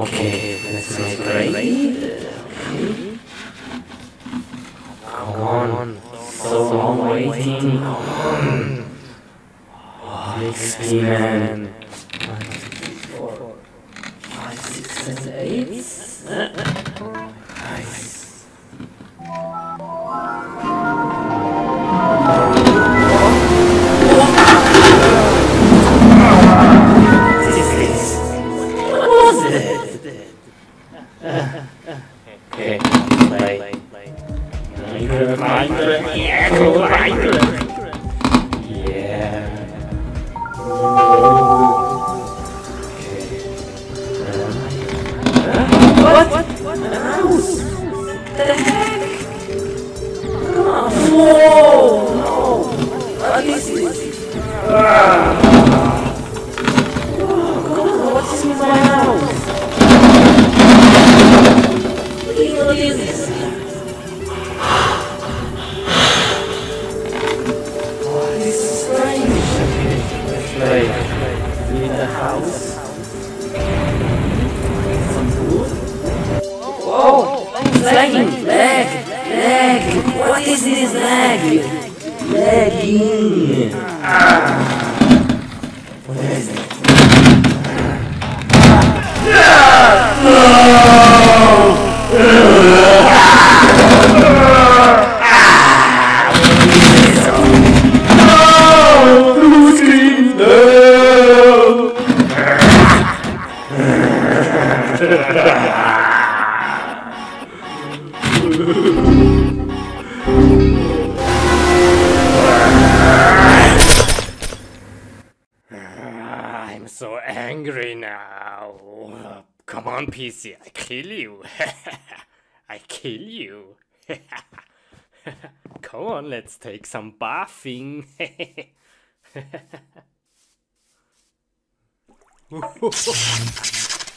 Okay, let's make raid. Come on. So long waiting. Come on. Oh, XP man. One, two, three, four, five, six, seven, eight. Whoa! No! What is this? Ah. House. Oh, lagging, lag, lag. What is this lag? Lagging. Ah. What is it? No! I'm so angry now. Come on, PC, I kill you. I kill you. Come on, let's take some bathing.